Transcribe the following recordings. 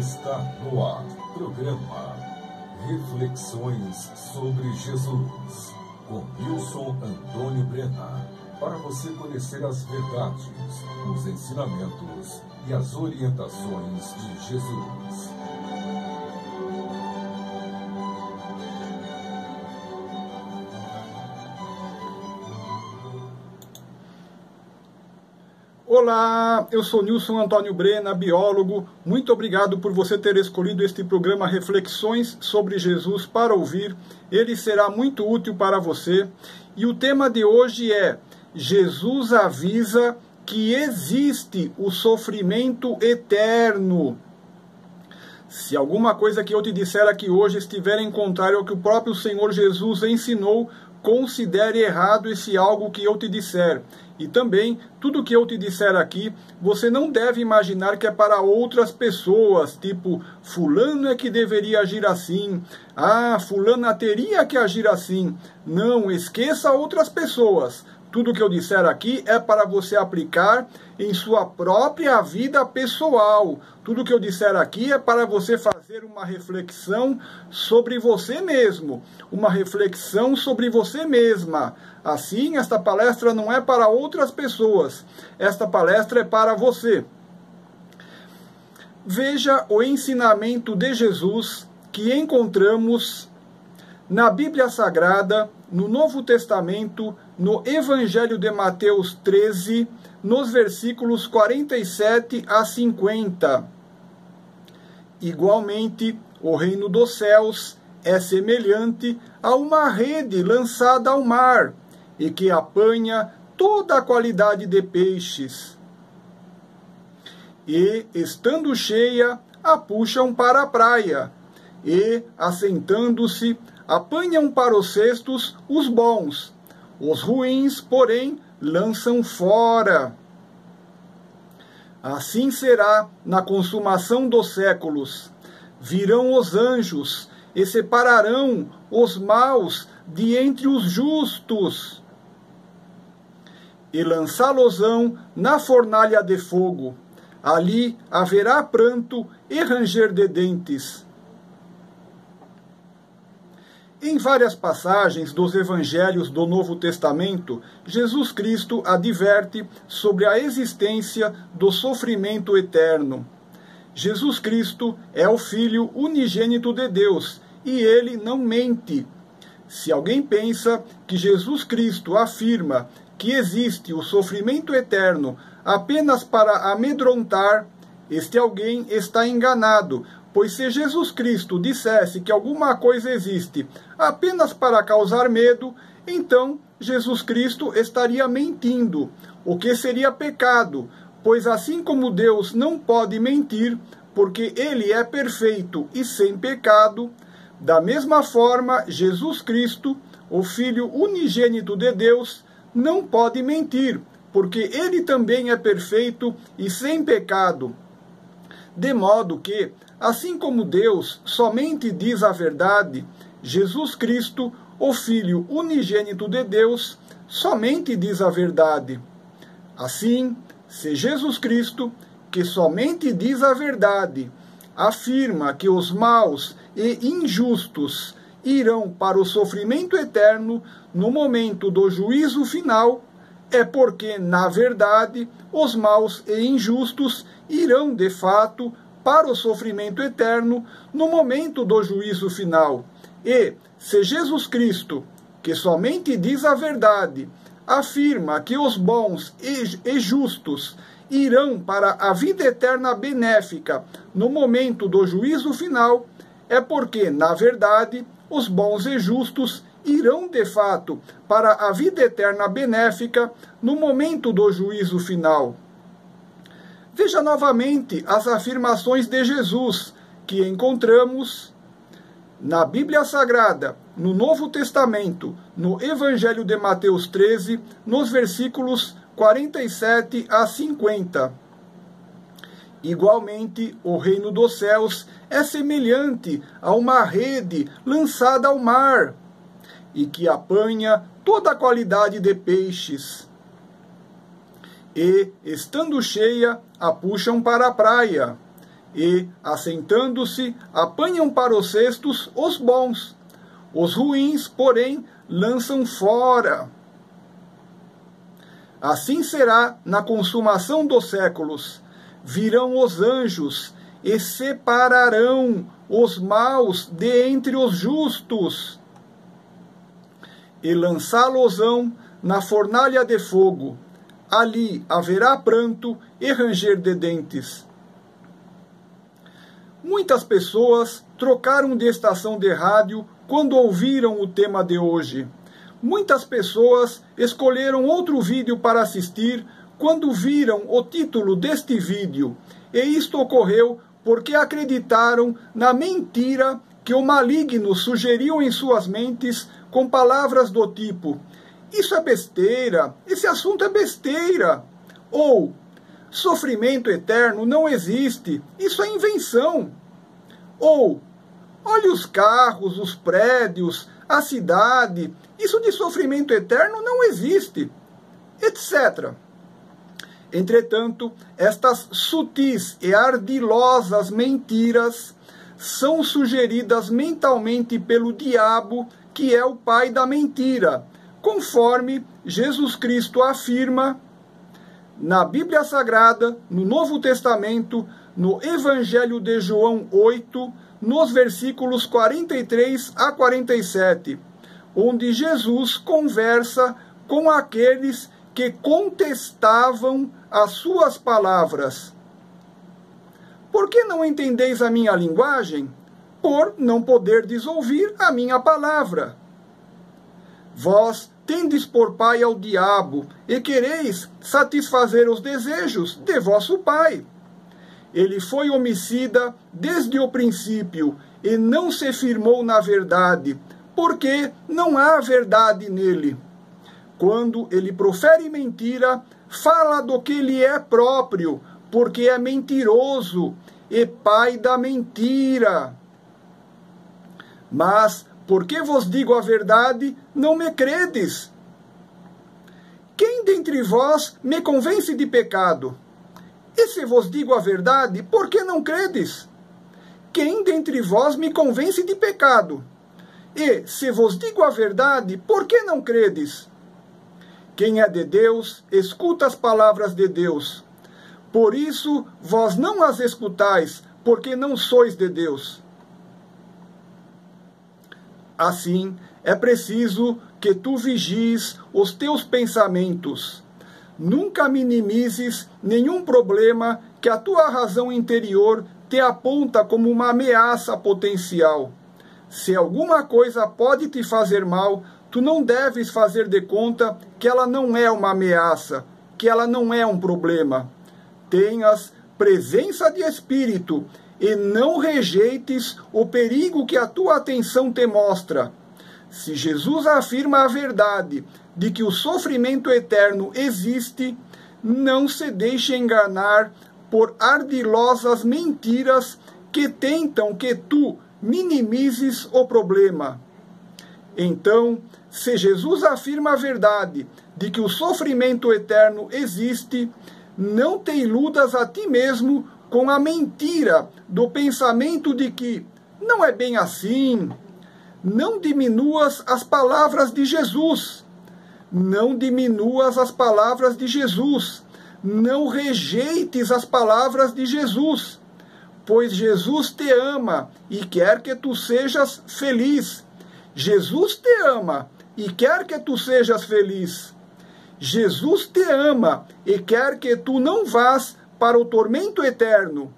Está no ar. Programa Reflexões sobre Jesus. Com Wilson Antônio Brenar. Para você conhecer as verdades, os ensinamentos e as orientações de Jesus. Olá, eu sou Nilson Antônio Brena, biólogo. Muito obrigado por você ter escolhido este programa Reflexões sobre Jesus para ouvir. Ele será muito útil para você. E o tema de hoje é: Jesus avisa que existe o sofrimento eterno. Se alguma coisa que eu te disser aqui hoje estiver em contrário ao que o próprio Senhor Jesus ensinou, considere errado esse algo que eu te disser. E também, tudo que eu te disser aqui, você não deve imaginar que é para outras pessoas, tipo, fulano é que deveria agir assim, ah, fulana teria que agir assim. Não, esqueça outras pessoas. Tudo que eu disser aqui é para você aplicar em sua própria vida pessoal. Tudo que eu disser aqui é para você fazer uma reflexão sobre você mesmo, uma reflexão sobre você mesma. Assim, esta palestra não é para outras pessoas, esta palestra é para você. Veja o ensinamento de Jesus que encontramos na Bíblia Sagrada, no Novo Testamento, no Evangelho de Mateus 13, nos versículos 47 a 50. Igualmente, o reino dos céus é semelhante a uma rede lançada ao mar e que apanha toda a qualidade de peixes. E, estando cheia, a puxam para a praia, e, assentando-se, apanham para os cestos os bons, os ruins, porém, lançam fora. Assim será na consumação dos séculos. Virão os anjos e separarão os maus de entre os justos e lançá-losão na fornalha de fogo. Ali haverá pranto e ranger de dentes. Em várias passagens dos evangelhos do Novo Testamento, Jesus Cristo adverte sobre a existência do sofrimento eterno. Jesus Cristo é o Filho unigênito de Deus e ele não mente. Se alguém pensa que Jesus Cristo afirma que existe o sofrimento eterno apenas para amedrontar, este alguém está enganado, Pois se Jesus Cristo dissesse que alguma coisa existe apenas para causar medo, então Jesus Cristo estaria mentindo, o que seria pecado, pois assim como Deus não pode mentir, porque ele é perfeito e sem pecado, da mesma forma Jesus Cristo, o Filho unigênito de Deus, não pode mentir, porque ele também é perfeito e sem pecado. De modo que Assim como Deus somente diz a verdade, Jesus Cristo, o Filho unigênito de Deus, somente diz a verdade. Assim, se Jesus Cristo, que somente diz a verdade, afirma que os maus e injustos irão para o sofrimento eterno no momento do juízo final, é porque, na verdade, os maus e injustos irão de fato para o sofrimento eterno no momento do juízo final. E, se Jesus Cristo, que somente diz a verdade, afirma que os bons e justos irão para a vida eterna benéfica no momento do juízo final, é porque, na verdade, os bons e justos irão de fato para a vida eterna benéfica no momento do juízo final. Veja novamente as afirmações de Jesus que encontramos na Bíblia Sagrada, no Novo Testamento, no Evangelho de Mateus 13, nos versículos 47 a 50. Igualmente, o reino dos céus é semelhante a uma rede lançada ao mar e que apanha toda a qualidade de peixes e, estando cheia, a puxam para a praia, e, assentando-se, apanham para os cestos os bons. Os ruins, porém, lançam fora. Assim será na consumação dos séculos. Virão os anjos e separarão os maus de entre os justos e lançá-losão na fornalha de fogo. Ali haverá pranto e ranger de dentes. Muitas pessoas trocaram de estação de rádio quando ouviram o tema de hoje. Muitas pessoas escolheram outro vídeo para assistir quando viram o título deste vídeo, e isto ocorreu porque acreditaram na mentira que o maligno sugeriu em suas mentes com palavras do tipo: Isso é besteira, esse assunto é besteira. Ou sofrimento eterno não existe, isso é invenção. Ou olhe os carros, os prédios, a cidade, isso de sofrimento eterno não existe, etc. Entretanto, estas sutis e ardilosas mentiras são sugeridas mentalmente pelo diabo que é o pai da mentira, conforme Jesus Cristo afirma na Bíblia Sagrada, no Novo Testamento, no Evangelho de João 8, nos versículos 43 a 47, onde Jesus conversa com aqueles que contestavam as suas palavras. Por que não entendeis a minha linguagem? Por não poderdes ouvir a minha palavra. Vós tendes por pai ao diabo, e quereis satisfazer os desejos de vosso pai. Ele foi homicida desde o princípio, e não se firmou na verdade, porque não há verdade nele. Quando ele profere mentira, fala do que lhe é próprio, porque é mentiroso e pai da mentira. Mas, porque vos digo a verdade, não me credes. Quem dentre vós me convence de pecado? E se vos digo a verdade, por que não credes? Quem dentre vós me convence de pecado? E se vos digo a verdade, por que não credes? Quem é de Deus, escuta as palavras de Deus. Por isso vós não as escutais, porque não sois de Deus. Assim, é preciso que tu vigies os teus pensamentos. Nunca minimizes nenhum problema que a tua razão interior te aponta como uma ameaça potencial. Se alguma coisa pode te fazer mal, tu não deves fazer de conta que ela não é uma ameaça, que ela não é um problema. Tenhas presença de espírito e não rejeites o perigo que a tua atenção te mostra. Se Jesus afirma a verdade de que o sofrimento eterno existe, não se deixe enganar por ardilosas mentiras que tentam que tu minimizes o problema. Então, se Jesus afirma a verdade de que o sofrimento eterno existe, não te iludas a ti mesmo com a mentira do pensamento de que não é bem assim. Não diminuas as palavras de Jesus. Não diminuas as palavras de Jesus. Não rejeites as palavras de Jesus. Pois Jesus te ama e quer que tu sejas feliz. Jesus te ama e quer que tu sejas feliz. Jesus te ama e quer que tu não vás para o tormento eterno.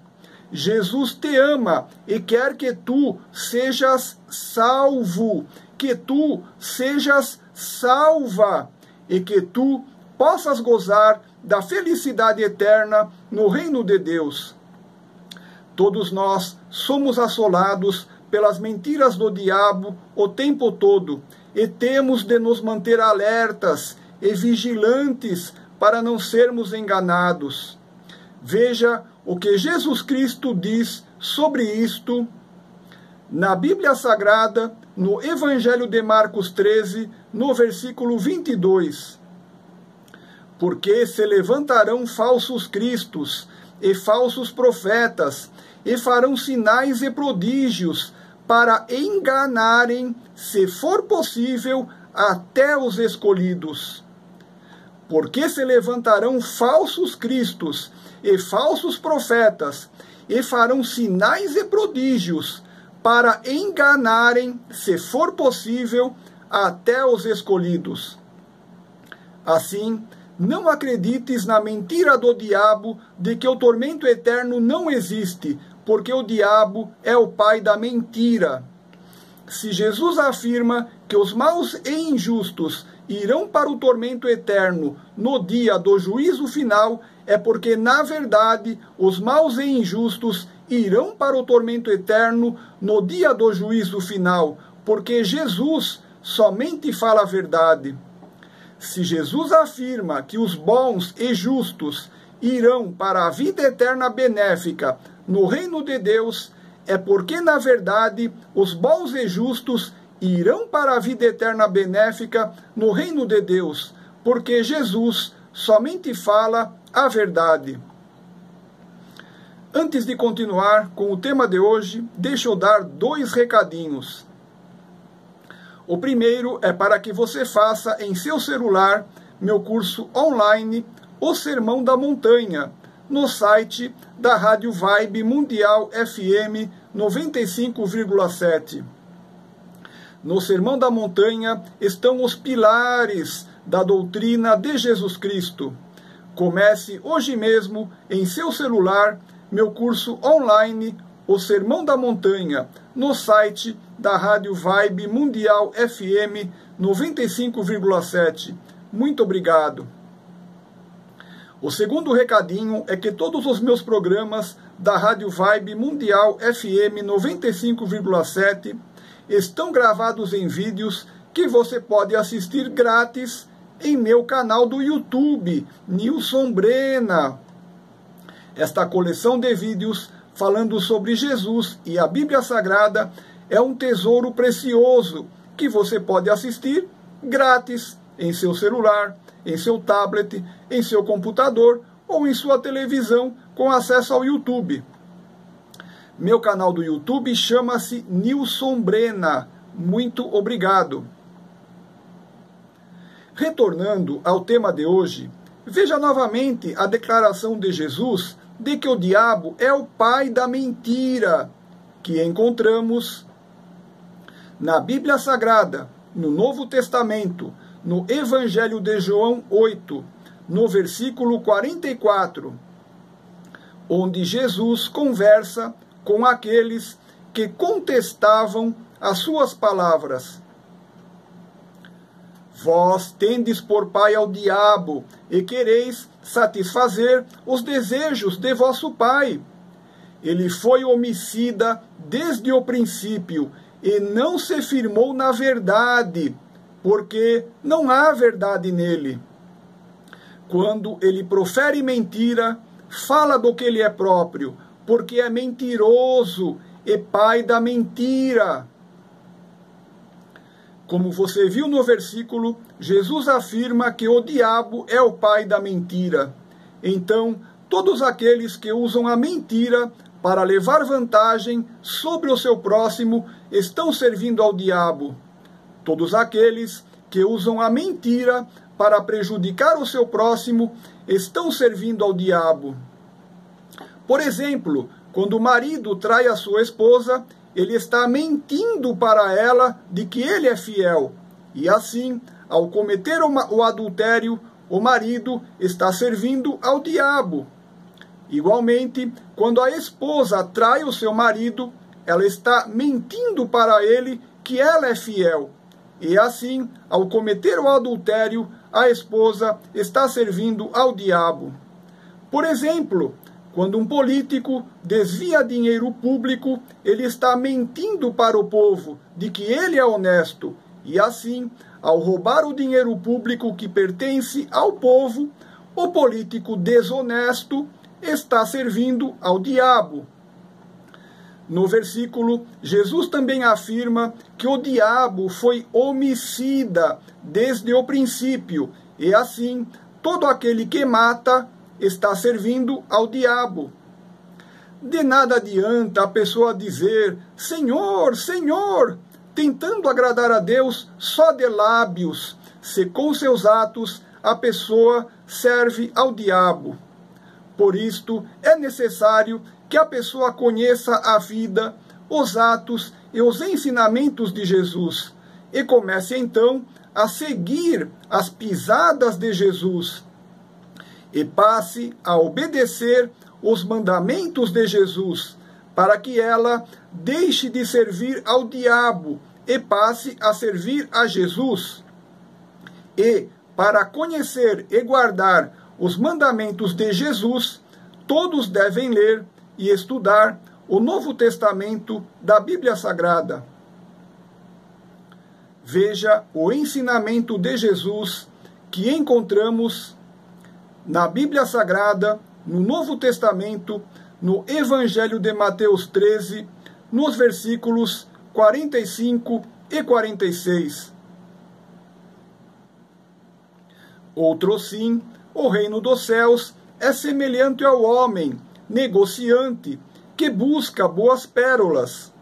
Jesus te ama e quer que tu sejas salvo, que tu sejas salva e que tu possas gozar da felicidade eterna no reino de Deus. Todos nós somos assolados pelas mentiras do diabo o tempo todo e temos de nos manter alertas e vigilantes para não sermos enganados. Veja o que Jesus Cristo diz sobre isto na Bíblia Sagrada, no Evangelho de Marcos 13, no versículo 22. Porque se levantarão falsos cristos e falsos profetas, e farão sinais e prodígios para enganarem, se for possível, até os escolhidos. Porque se levantarão falsos cristos e falsos profetas, e farão sinais e prodígios para enganarem, se for possível, até os escolhidos. Assim, não acredites na mentira do diabo de que o tormento eterno não existe, porque o diabo é o pai da mentira. Se Jesus afirma que os maus e injustos irão para o tormento eterno no dia do juízo final, é porque, na verdade, os maus e injustos irão para o tormento eterno no dia do juízo final, porque Jesus somente fala a verdade. Se Jesus afirma que os bons e justos irão para a vida eterna benéfica no reino de Deus, é porque, na verdade, os bons e justos irão para a vida eterna benéfica no reino de Deus, porque Jesus somente fala a verdade. Antes de continuar com o tema de hoje, deixa eu dar dois recadinhos. O primeiro é para que você faça em seu celular meu curso online O Sermão da Montanha, no site da Rádio Vibe Mundial FM 95,7. No Sermão da Montanha estão os pilares da doutrina de Jesus Cristo. Comece hoje mesmo em seu celular meu curso online O Sermão da Montanha no site da Rádio Vibe Mundial FM 95,7. Muito obrigado. O segundo recadinho é que todos os meus programas da Rádio Vibe Mundial FM 95,7 estão gravados em vídeos que você pode assistir grátis em meu canal do YouTube, Nilson Brena. Esta coleção de vídeos falando sobre Jesus e a Bíblia Sagrada é um tesouro precioso que você pode assistir grátis em seu celular, em seu tablet, em seu computador ou em sua televisão com acesso ao YouTube. Meu canal do YouTube chama-se Nilson Brena. Muito obrigado. Retornando ao tema de hoje, veja novamente a declaração de Jesus de que o diabo é o pai da mentira, que encontramos na Bíblia Sagrada, no Novo Testamento, no Evangelho de João 8, no versículo 44, onde Jesus conversa com aqueles que contestavam as suas palavras. Vós tendes por pai ao diabo, e quereis satisfazer os desejos de vosso pai. Ele foi homicida desde o princípio e não se firmou na verdade, porque não há verdade nele. Quando ele profere mentira, fala do que ele é próprio, porque é mentiroso e pai da mentira. Como você viu no versículo, Jesus afirma que o diabo é o pai da mentira. Então, todos aqueles que usam a mentira para levar vantagem sobre o seu próximo estão servindo ao diabo. Todos aqueles que usam a mentira para prejudicar o seu próximo estão servindo ao diabo. Por exemplo, quando o marido trai a sua esposa, ele está mentindo para ela de que ele é fiel. E assim, ao cometer o adultério, o marido está servindo ao diabo. Igualmente, quando a esposa trai o seu marido, ela está mentindo para ele que ela é fiel. E assim, ao cometer o adultério, a esposa está servindo ao diabo. Por exemplo, quando um político desvia dinheiro público, ele está mentindo para o povo de que ele é honesto. E assim, ao roubar o dinheiro público que pertence ao povo, o político desonesto está servindo ao diabo. No versículo, Jesus também afirma que o diabo foi homicida desde o princípio, e assim todo aquele que mata está servindo ao diabo. de nada adianta a pessoa dizer Senhor, Senhor, tentando agradar a Deus só de lábios, se com seus atos a pessoa serve ao diabo. Por isto, é necessário que a pessoa conheça a vida, os atos e os ensinamentos de Jesus e comece então a seguir as pisadas de Jesus e passe a obedecer os mandamentos de Jesus, para que ela deixe de servir ao diabo e passe a servir a Jesus. E, para conhecer e guardar os mandamentos de Jesus, todos devem ler e estudar o Novo Testamento da Bíblia Sagrada. Veja o ensinamento de Jesus que encontramos na Bíblia Sagrada, no Novo Testamento, no Evangelho de Mateus 13, nos versículos 45 e 46. Outro sim, o reino dos céus é semelhante ao homem, negociante, que busca boas pérolas.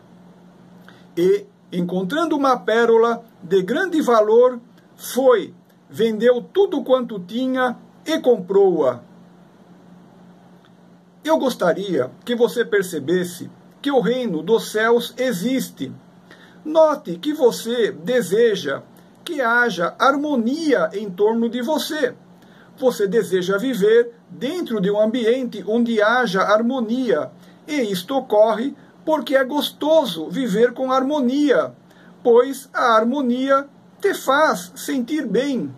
E, encontrando uma pérola de grande valor, foi, vendeu tudo quanto tinha e comprou-a. Eu gostaria que você percebesse que o reino dos céus existe. Note que você deseja que haja harmonia em torno de você. Você deseja viver dentro de um ambiente onde haja harmonia, e isto ocorre porque é gostoso viver com harmonia, pois a harmonia te faz sentir bem.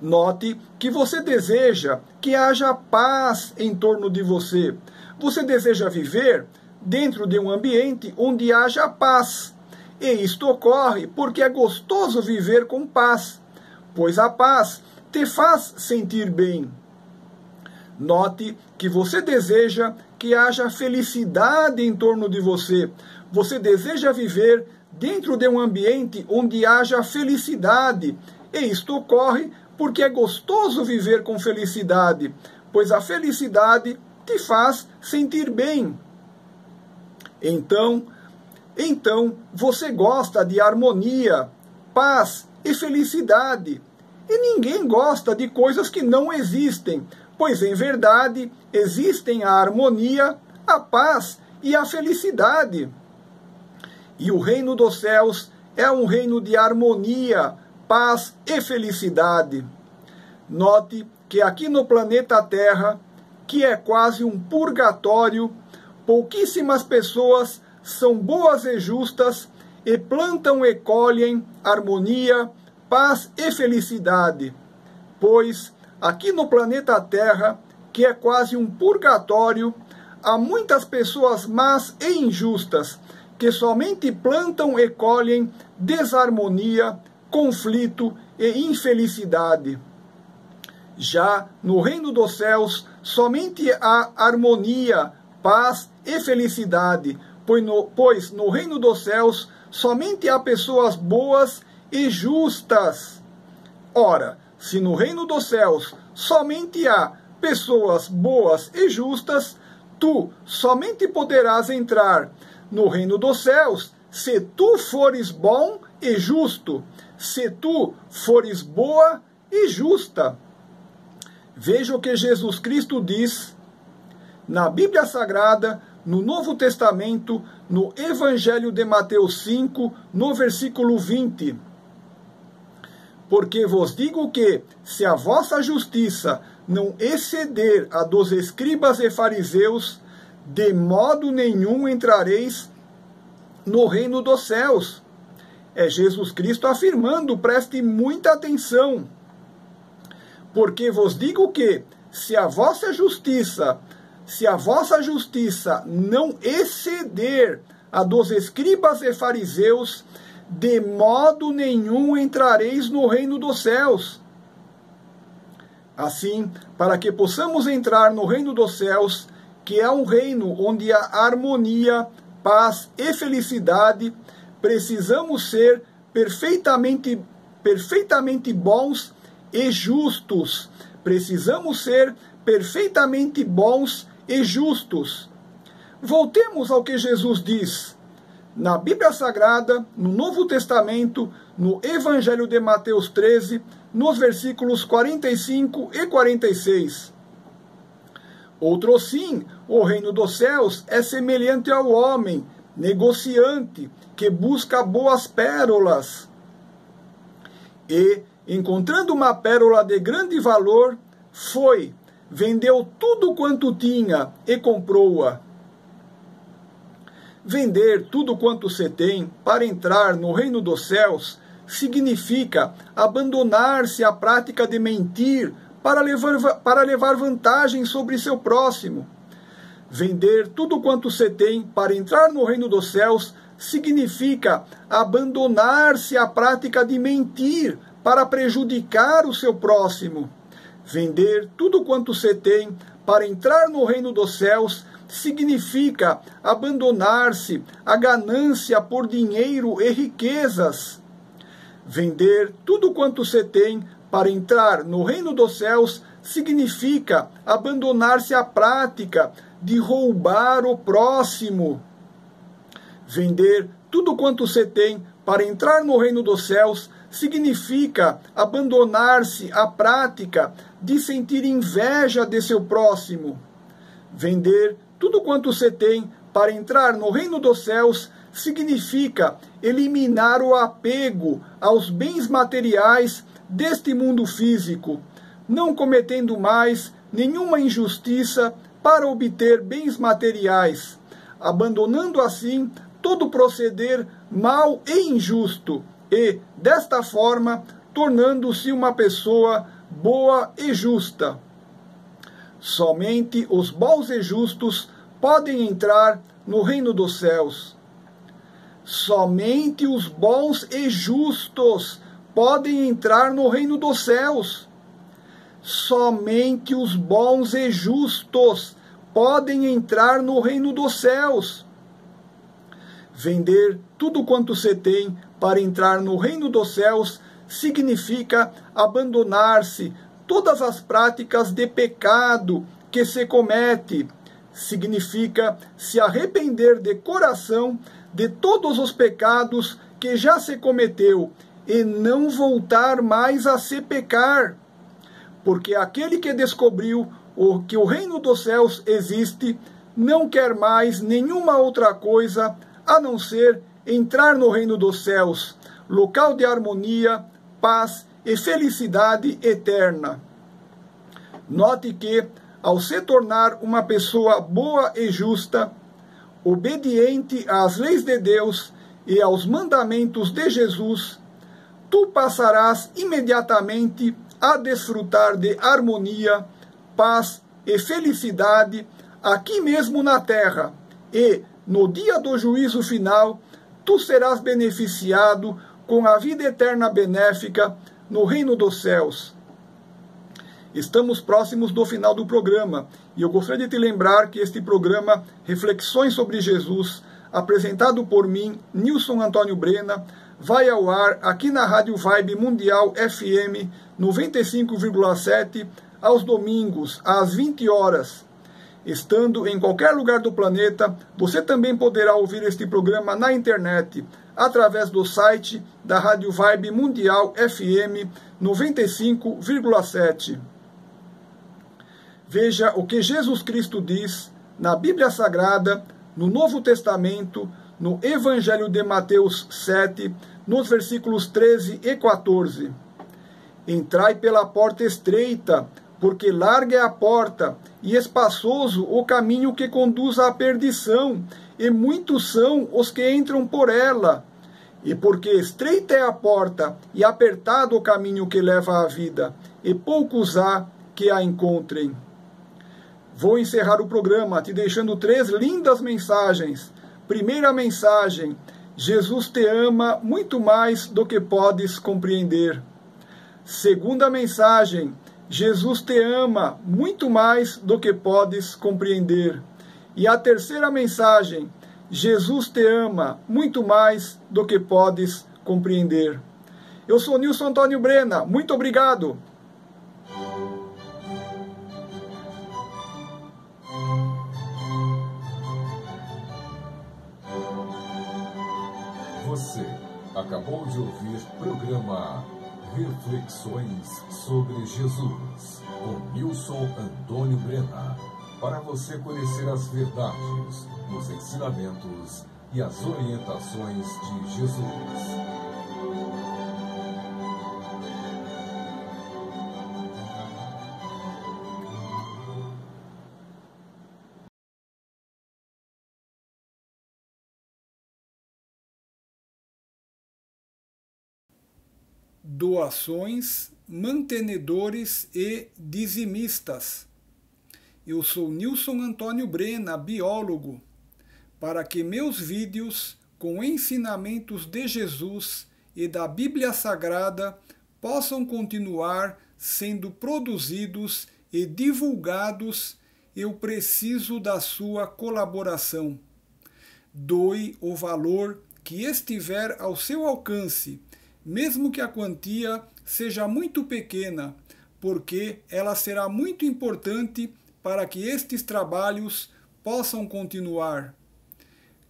Note que você deseja que haja paz em torno de você. Você deseja viver dentro de um ambiente onde haja paz. E isto ocorre porque é gostoso viver com paz, pois a paz te faz sentir bem. Note que você deseja que haja felicidade em torno de você. Você deseja viver dentro de um ambiente onde haja felicidade. E isto ocorre porque é gostoso viver com felicidade, pois a felicidade te faz sentir bem. Então, então você gosta de harmonia, paz e felicidade. E ninguém gosta de coisas que não existem, pois em verdade existem a harmonia, a paz e a felicidade. E o reino dos céus é um reino de harmonia, paz e felicidade. Note que aqui no planeta Terra, que é quase um purgatório, pouquíssimas pessoas são boas e justas e plantam e colhem harmonia, paz e felicidade, pois Aqui no planeta Terra, que é quase um purgatório, há muitas pessoas más e injustas que somente plantam e colhem desarmonia, conflito e infelicidade. Já no reino dos céus, somente há harmonia, paz e felicidade, pois no, pois no reino dos céus somente há pessoas boas e justas. Ora, se no reino dos céus somente há pessoas boas e justas, tu somente poderás entrar no reino dos céus se tu fores bom e justo, se tu fores boa e justa. Veja o que Jesus Cristo diz na Bíblia Sagrada, no Novo Testamento, no Evangelho de Mateus 5, no versículo 20 porque vos digo que, se a vossa justiça não exceder a dos escribas e fariseus, de modo nenhum entrareis no reino dos céus. É Jesus Cristo afirmando, preste muita atenção. Porque vos digo que, se a vossa justiça, se a vossa justiça não exceder a dos escribas e fariseus, de modo nenhum entrareis no reino dos céus. Assim, para que possamos entrar no reino dos céus, que é um reino onde há harmonia, paz e felicidade, precisamos ser perfeitamente perfeitamente bons e justos. Precisamos ser perfeitamente bons e justos. Voltemos ao que Jesus diz na Bíblia Sagrada, no Novo Testamento, no Evangelho de Mateus 13, nos versículos 45 e 46. Outro sim, o reino dos céus é semelhante ao homem, negociante, que busca boas pérolas. E, encontrando uma pérola de grande valor, foi, vendeu tudo quanto tinha e comprou-a. Vender tudo quanto se tem para entrar no reino dos céus significa abandonar-se à prática de mentir para levar, para levar vantagem sobre seu próximo. Vender tudo quanto se tem para entrar no reino dos céus significa abandonar-se à prática de mentir para prejudicar o seu próximo. Vender tudo quanto se tem para entrar no reino dos céus significa abandonar-se à ganância por dinheiro e riquezas. Vender tudo quanto se tem para entrar no reino dos céus significa abandonar-se à prática de roubar o próximo. Vender tudo quanto se tem para entrar no reino dos céus significa abandonar-se à prática de sentir inveja de seu próximo. Vender tudo quanto se tem para entrar no reino dos céus significa eliminar o apego aos bens materiais deste mundo físico, não cometendo mais nenhuma injustiça para obter bens materiais, abandonando assim todo proceder mal e injusto e, desta forma, tornando-se uma pessoa boa e justa. Somente os bons e justos podem entrar no reino dos céus. Somente os bons e justos podem entrar no reino dos céus. Somente os bons e justos podem entrar no reino dos céus. Vender tudo quanto se tem para entrar no reino dos céus significa abandonar-se todas as práticas de pecado que se comete. Significa se arrepender de coração de todos os pecados que já se cometeu e não voltar mais a se pecar. Porque aquele que descobriu o, que o reino dos céus existe não quer mais nenhuma outra coisa a não ser entrar no reino dos céus, local de harmonia, paz e felicidade eterna. Note que, ao se tornar uma pessoa boa e justa, obediente às leis de Deus e aos mandamentos de Jesus, tu passarás imediatamente a desfrutar de harmonia, paz e felicidade aqui mesmo na terra, e, no dia do juízo final, tu serás beneficiado com a vida eterna benéfica no reino dos céus. Estamos próximos do final do programa e eu gostaria de te lembrar que este programa Reflexões sobre Jesus, apresentado por mim, Nilson Antônio Brena, vai ao ar aqui na Rádio Vibe Mundial FM 95,7 aos domingos às 20 horas. Estando em qualquer lugar do planeta, você também poderá ouvir este programa na internet através do site da Rádio Vibe Mundial FM 95,7. Veja o que Jesus Cristo diz na Bíblia Sagrada, no Novo Testamento, no Evangelho de Mateus 7, nos versículos 13 e 14. Entrai pela porta estreita, porque larga é a porta e espaçoso o caminho que conduz à perdição, e muitos são os que entram por ela. E porque estreita é a porta e apertado o caminho que leva à vida, e poucos há que a encontrem. Vou encerrar o programa te deixando três lindas mensagens. Primeira mensagem: Jesus te ama muito mais do que podes compreender. Segunda mensagem: Jesus te ama muito mais do que podes compreender. E a terceira mensagem: Jesus te ama muito mais do que podes compreender. Eu sou Nilson Antônio Brena, muito obrigado. Você acabou de ouvir o programa Reflexões sobre Jesus, com Nilson Antônio Brena. Para você conhecer as verdades, os ensinamentos e as orientações de Jesus. Doações, mantenedores e dizimistas. Eu sou Nilson Antônio Brena, biólogo, para que meus vídeos com ensinamentos de Jesus e da Bíblia Sagrada possam continuar sendo produzidos e divulgados, eu preciso da sua colaboração. Doe o valor que estiver ao seu alcance mesmo que a quantia seja muito pequena, porque ela será muito importante para que estes trabalhos possam continuar.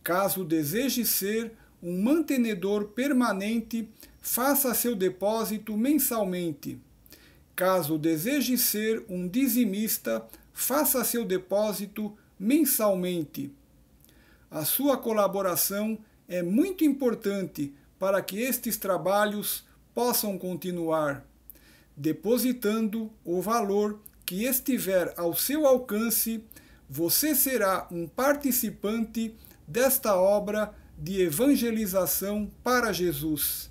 Caso deseje ser um mantenedor permanente, faça seu depósito mensalmente. Caso deseje ser um dizimista, faça seu depósito mensalmente. A sua colaboração é muito importante para que estes trabalhos possam continuar, depositando o valor que estiver ao seu alcance, você será um participante desta obra de evangelização para Jesus.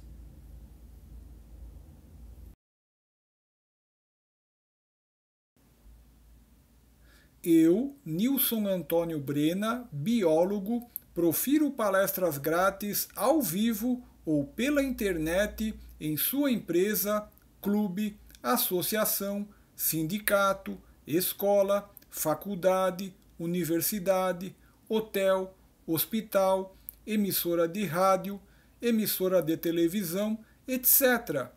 Eu, Nilson Antônio Brena, biólogo, profiro palestras grátis ao vivo ou pela internet em sua empresa, clube, associação, sindicato, escola, faculdade, universidade, hotel, hospital, emissora de rádio, emissora de televisão, etc.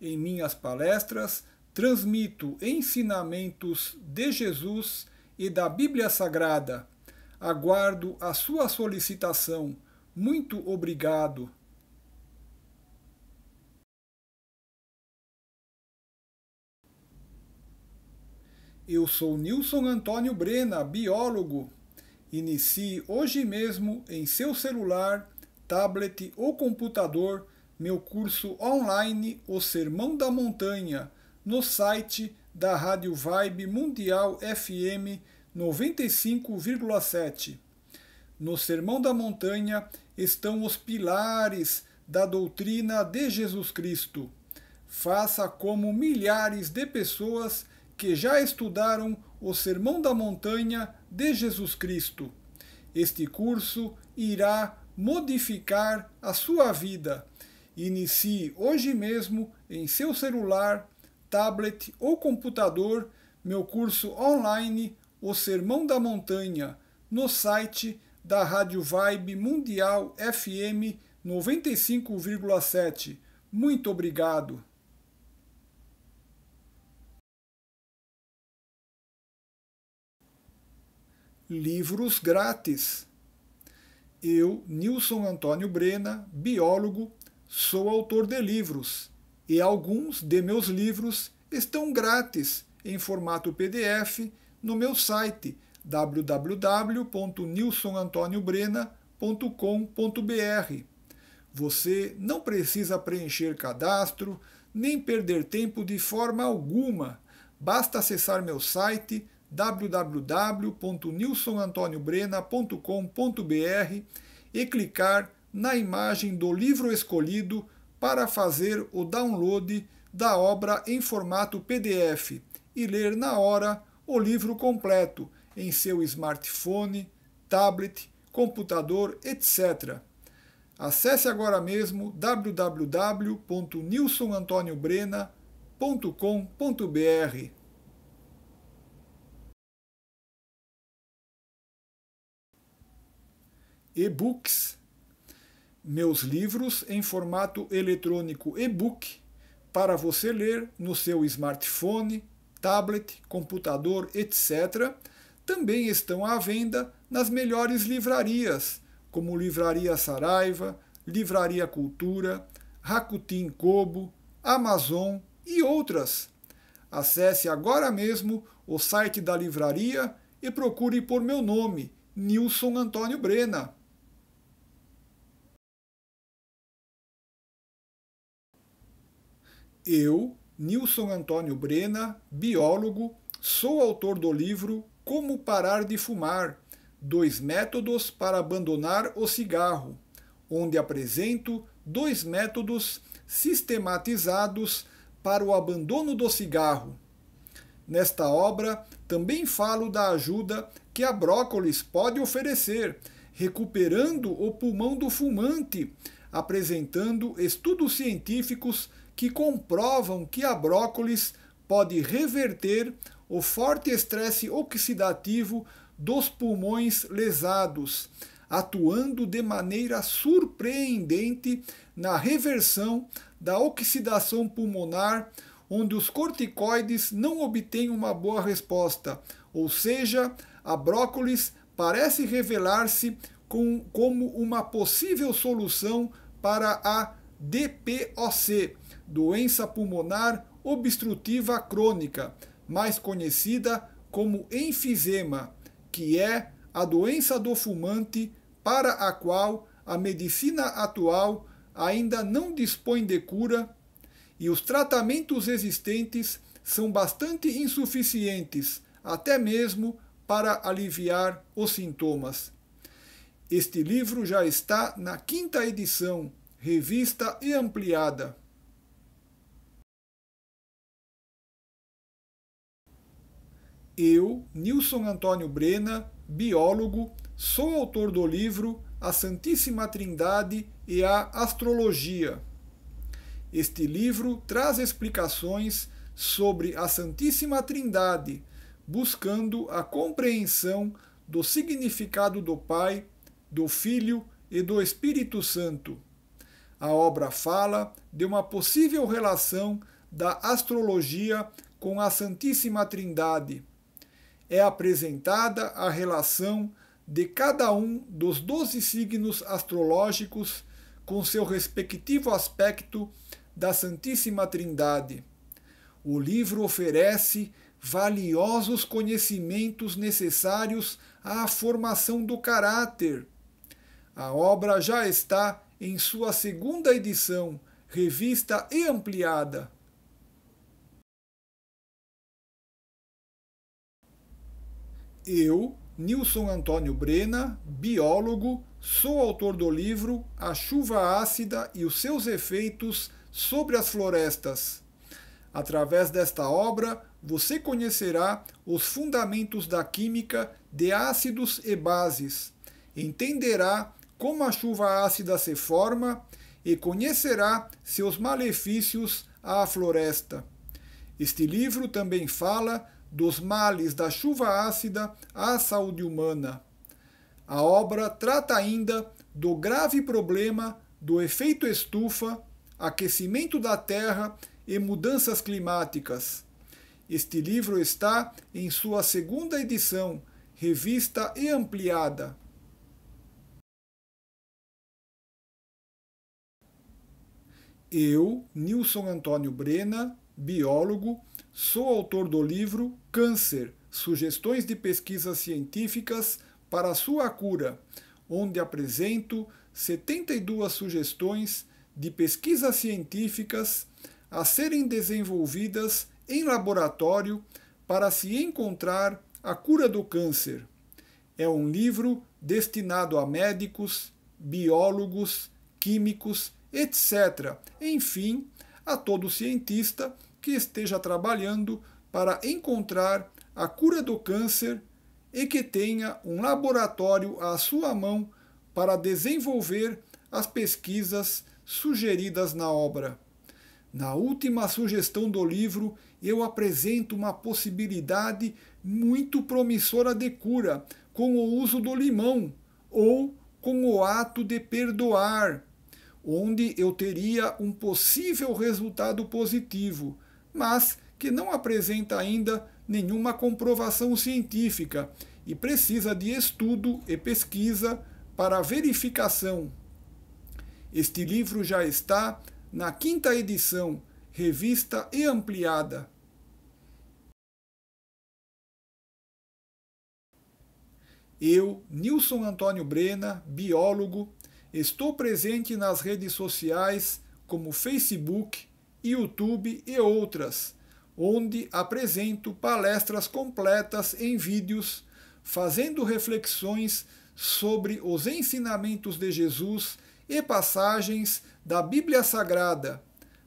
Em minhas palestras, transmito ensinamentos de Jesus e da Bíblia Sagrada. Aguardo a sua solicitação. Muito obrigado. Eu sou Nilson Antônio Brena, biólogo. Inicie hoje mesmo em seu celular, tablet ou computador meu curso online O Sermão da Montanha no site da Rádio Vibe Mundial FM 95,7. No Sermão da Montanha estão os pilares da doutrina de Jesus Cristo. Faça como milhares de pessoas que já estudaram o Sermão da Montanha de Jesus Cristo. Este curso irá modificar a sua vida. Inicie hoje mesmo em seu celular, tablet ou computador meu curso online O Sermão da Montanha no site da Rádio Vibe Mundial FM 95,7. Muito obrigado. Livros grátis. Eu, Nilson Antônio Brena, biólogo, sou autor de livros e alguns de meus livros estão grátis em formato PDF no meu site www.nilsonantoniobrena.com.br. Você não precisa preencher cadastro nem perder tempo de forma alguma. Basta acessar meu site www.nilsonantoniobrena.com.br e clicar na imagem do livro escolhido para fazer o download da obra em formato PDF e ler na hora o livro completo em seu smartphone, tablet, computador, etc. Acesse agora mesmo www.nilsonantoniobrena.com.br. e-books, meus livros em formato eletrônico e-book para você ler no seu smartphone, tablet, computador, etc., também estão à venda nas melhores livrarias, como Livraria Saraiva, Livraria Cultura, Rakuten Kobo, Amazon e outras. Acesse agora mesmo o site da livraria e procure por meu nome, Nilson Antônio Brena. Eu, Nilson Antônio Brena, biólogo, sou autor do livro Como Parar de Fumar Dois Métodos para Abandonar o Cigarro, onde apresento dois métodos sistematizados para o abandono do cigarro. Nesta obra, também falo da ajuda que a brócolis pode oferecer, recuperando o pulmão do fumante, apresentando estudos científicos que comprovam que a brócolis pode reverter o forte estresse oxidativo dos pulmões lesados, atuando de maneira surpreendente na reversão da oxidação pulmonar, onde os corticoides não obtêm uma boa resposta, ou seja, a brócolis parece revelar-se com, como uma possível solução para a DPOC, doença pulmonar obstrutiva crônica, mais conhecida como enfisema, que é a doença do fumante para a qual a medicina atual ainda não dispõe de cura e os tratamentos existentes são bastante insuficientes, até mesmo para aliviar os sintomas. Este livro já está na quinta edição, revista e ampliada. Eu, Nilson Antônio Brena, biólogo, sou autor do livro A Santíssima Trindade e a Astrologia. Este livro traz explicações sobre a Santíssima Trindade, buscando a compreensão do significado do Pai, do Filho e do Espírito Santo. A obra fala de uma possível relação da astrologia com a Santíssima Trindade é apresentada a relação de cada um dos doze signos astrológicos com seu respectivo aspecto da Santíssima Trindade. O livro oferece valiosos conhecimentos necessários à formação do caráter. A obra já está em sua segunda edição, revista e ampliada. Eu, Nilson Antônio Brena, biólogo, sou autor do livro A Chuva Ácida e os seus efeitos sobre as florestas. Através desta obra, você conhecerá os fundamentos da química de ácidos e bases, entenderá como a chuva ácida se forma e conhecerá seus malefícios à floresta. Este livro também fala dos males da chuva ácida à saúde humana. A obra trata ainda do grave problema do efeito estufa, aquecimento da Terra e mudanças climáticas. Este livro está em sua segunda edição, revista e ampliada. Eu, Nilson Antônio Brena, biólogo, Sou autor do livro Câncer Sugestões de Pesquisas Científicas para a Sua Cura, onde apresento 72 sugestões de pesquisas científicas a serem desenvolvidas em laboratório para se encontrar a cura do câncer. É um livro destinado a médicos, biólogos, químicos, etc. Enfim, a todo cientista que esteja trabalhando para encontrar a cura do câncer e que tenha um laboratório à sua mão para desenvolver as pesquisas sugeridas na obra. Na última sugestão do livro, eu apresento uma possibilidade muito promissora de cura com o uso do limão ou com o ato de perdoar, onde eu teria um possível resultado positivo mas que não apresenta ainda nenhuma comprovação científica e precisa de estudo e pesquisa para verificação. Este livro já está na quinta edição, revista e ampliada. Eu, Nilson Antônio Brena, biólogo, estou presente nas redes sociais como Facebook, YouTube e outras, onde apresento palestras completas em vídeos, fazendo reflexões sobre os ensinamentos de Jesus e passagens da Bíblia Sagrada,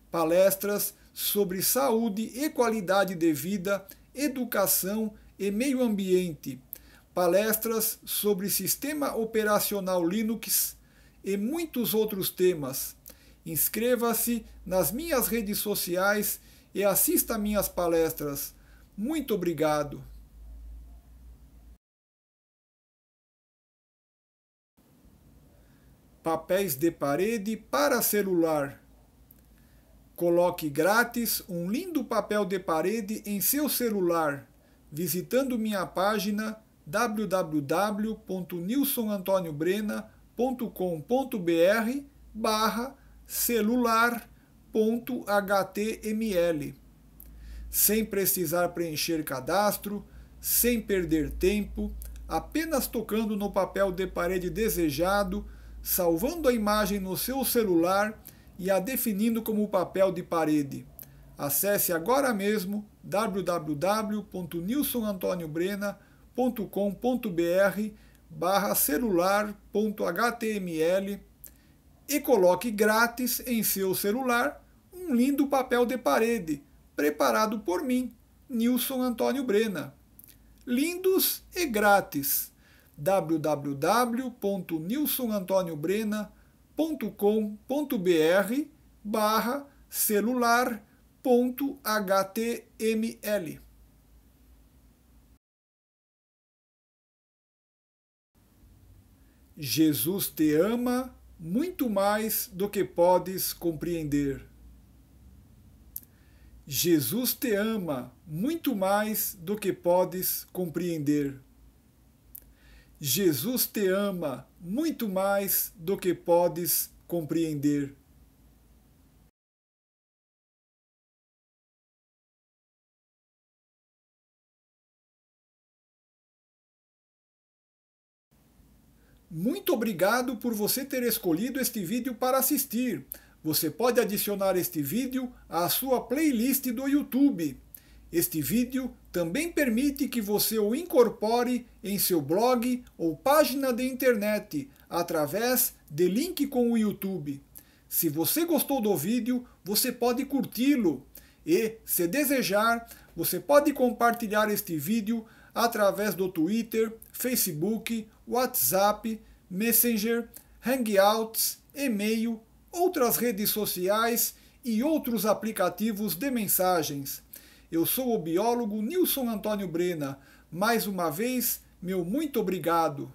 palestras sobre saúde e qualidade de vida, educação e meio ambiente palestras sobre sistema operacional Linux e muitos outros temas. Inscreva-se nas minhas redes sociais e assista minhas palestras. Muito obrigado. Papéis de parede para celular. Coloque grátis um lindo papel de parede em seu celular, visitando minha página www.nilsonantoniobrena.com.br barra celular.html sem precisar preencher cadastro, sem perder tempo, apenas tocando no papel de parede desejado, salvando a imagem no seu celular e a definindo como papel de parede. Acesse agora mesmo www.nilsonantoniobrena.com.br com.br barra celular.html e coloque grátis em seu celular um lindo papel de parede preparado por mim, Nilson Antônio Brena. Lindos e grátis. www.nilsonantoniobrena.com.br barra celular.html Jesus te ama muito mais do que podes compreender. Jesus te ama muito mais do que podes compreender. Jesus te ama muito mais do que podes compreender. Muito obrigado por você ter escolhido este vídeo para assistir. Você pode adicionar este vídeo à sua playlist do YouTube. Este vídeo também permite que você o incorpore em seu blog ou página de internet através de link com o YouTube. Se você gostou do vídeo, você pode curti-lo e, se desejar, você pode compartilhar este vídeo através do Twitter, Facebook, WhatsApp, Messenger, Hangouts, e-mail, outras redes sociais e outros aplicativos de mensagens. Eu sou o biólogo Nilson Antônio Brena. Mais uma vez, meu muito obrigado.